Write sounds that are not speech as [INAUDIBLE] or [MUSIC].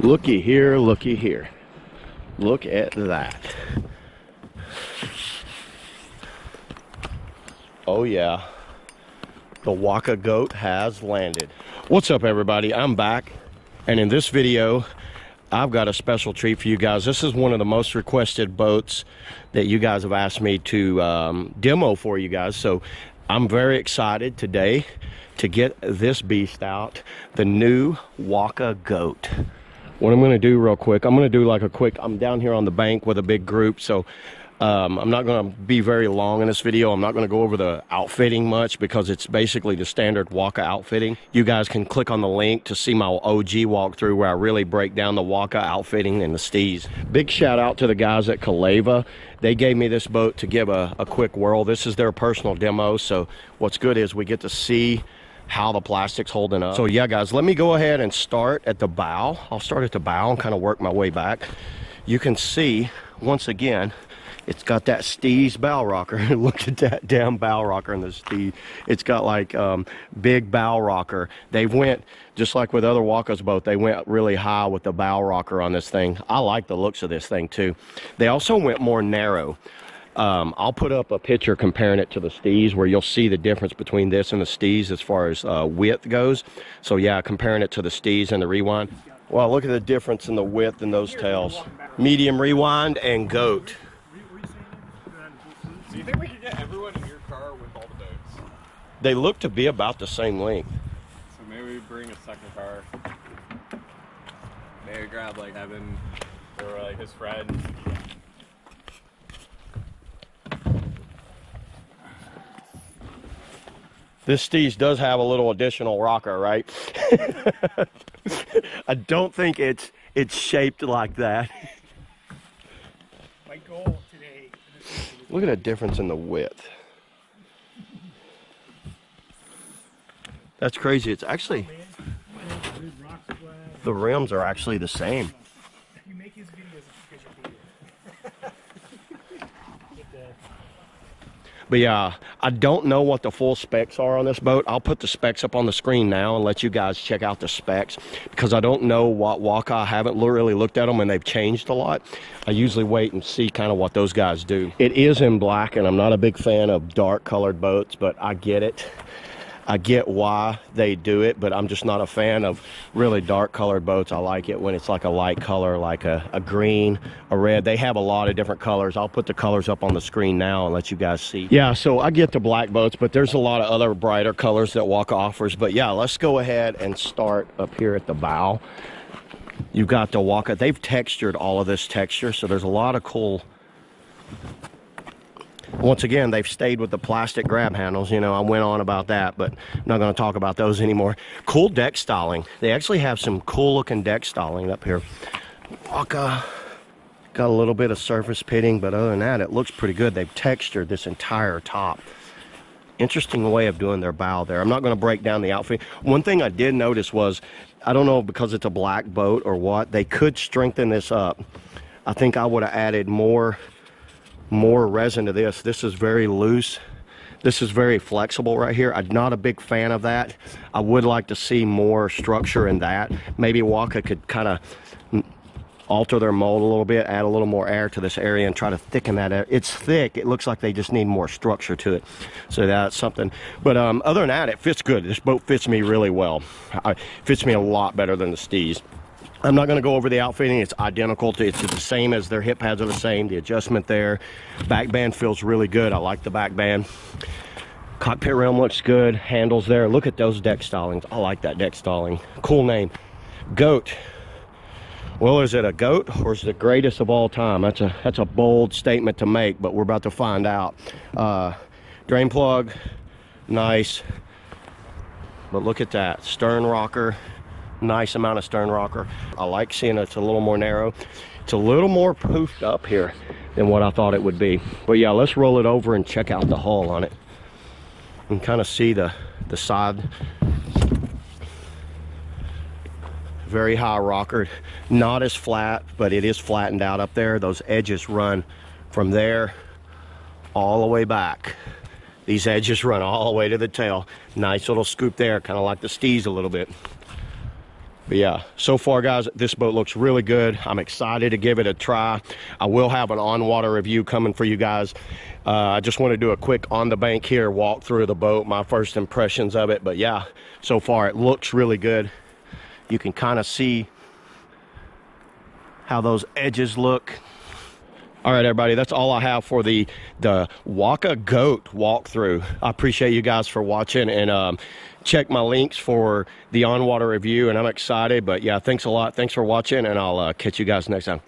Looky here, looky here. Look at that. Oh yeah, the Waka goat has landed. What's up everybody, I'm back. And in this video, I've got a special treat for you guys. This is one of the most requested boats that you guys have asked me to um, demo for you guys. So I'm very excited today to get this beast out, the new Waka Goat what I'm going to do real quick, I'm going to do like a quick, I'm down here on the bank with a big group, so um, I'm not going to be very long in this video. I'm not going to go over the outfitting much because it's basically the standard Waka outfitting. You guys can click on the link to see my OG walkthrough where I really break down the Waka outfitting and the Steez. Big shout out to the guys at Kaleva. They gave me this boat to give a, a quick whirl. This is their personal demo, so what's good is we get to see how the plastic's holding up. So yeah, guys, let me go ahead and start at the bow. I'll start at the bow and kind of work my way back. You can see, once again, it's got that Steez bow rocker. [LAUGHS] Look at that damn bow rocker in the Steez. It's got like um, big bow rocker. They went, just like with other Waka's boat, they went really high with the bow rocker on this thing. I like the looks of this thing too. They also went more narrow. Um, I'll put up a picture comparing it to the Steez where you'll see the difference between this and the Steez as far as uh, width goes. So yeah, comparing it to the Steez and the Rewind. Well, look at the difference in the width in those tails. Medium Rewind and Goat. Do you think we could get everyone in your car with all the boats? They look to be about the same length. So maybe we bring a second car. Maybe grab like Evan or like his friend. This Steez does have a little additional rocker, right? [LAUGHS] I don't think it's it's shaped like that. My goal today. Look at the difference in the width. That's crazy. It's actually the rims are actually the same. You make his videos because you're Get the But yeah, I don't know what the full specs are on this boat. I'll put the specs up on the screen now and let you guys check out the specs because I don't know what Waka. I haven't really looked at them and they've changed a lot. I usually wait and see kind of what those guys do. It is in black and I'm not a big fan of dark colored boats, but I get it. I get why they do it, but I'm just not a fan of really dark colored boats. I like it when it's like a light color, like a, a green, a red. They have a lot of different colors. I'll put the colors up on the screen now and let you guys see. Yeah, so I get the black boats, but there's a lot of other brighter colors that Waka offers. But yeah, let's go ahead and start up here at the bow. You've got the Waka. They've textured all of this texture, so there's a lot of cool once again, they've stayed with the plastic grab handles. You know, I went on about that, but I'm not going to talk about those anymore. Cool deck styling. They actually have some cool looking deck styling up here. Waka uh, got a little bit of surface pitting, but other than that, it looks pretty good. They've textured this entire top. Interesting way of doing their bow there. I'm not going to break down the outfit. One thing I did notice was, I don't know because it's a black boat or what, they could strengthen this up. I think I would have added more more resin to this. This is very loose. This is very flexible right here. I'm not a big fan of that. I would like to see more structure in that. Maybe Waka could kind of alter their mold a little bit, add a little more air to this area and try to thicken that air. It's thick. It looks like they just need more structure to it. So that's something. But um, other than that, it fits good. This boat fits me really well. It fits me a lot better than the Steez. I'm not going to go over the outfitting. It's identical to, it's the same as their hip pads are the same. The adjustment there. Back band feels really good. I like the back band. Cockpit realm looks good. Handles there. Look at those deck stylings. I like that deck styling. Cool name. Goat. Well, is it a goat or is it the greatest of all time? That's a that's a bold statement to make, but we're about to find out. Uh, drain plug, nice. But look at that stern rocker nice amount of stern rocker. I like seeing it's a little more narrow. It's a little more poofed up here than what I thought it would be. But yeah, let's roll it over and check out the hull on it. And kind of see the, the side. Very high rocker. Not as flat, but it is flattened out up there. Those edges run from there all the way back. These edges run all the way to the tail. Nice little scoop there, kind of like the Steez a little bit. But yeah, so far, guys, this boat looks really good. I'm excited to give it a try. I will have an on-water review coming for you guys. Uh, I just want to do a quick on the bank here, walk through the boat, my first impressions of it. But yeah, so far it looks really good. You can kind of see how those edges look. All right, everybody, that's all I have for the the Waka Goat walkthrough. I appreciate you guys for watching and um, check my links for the on water review. And I'm excited, but yeah, thanks a lot. Thanks for watching, and I'll uh, catch you guys next time.